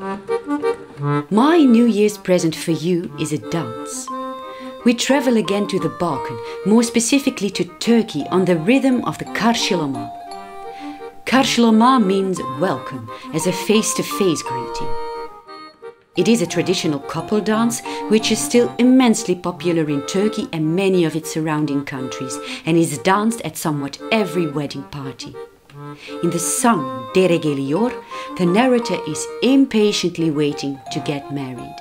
My New Year's present for you is a dance. We travel again to the Balkan, more specifically to Turkey, on the rhythm of the Karşılama. Karşılama means welcome, as a face to face greeting. It is a traditional couple dance which is still immensely popular in Turkey and many of its surrounding countries and is danced at somewhat every wedding party. In the song Dere Geliyor, the narrator is impatiently waiting to get married.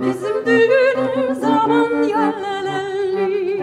Bizim düğünüm zaman yalalali.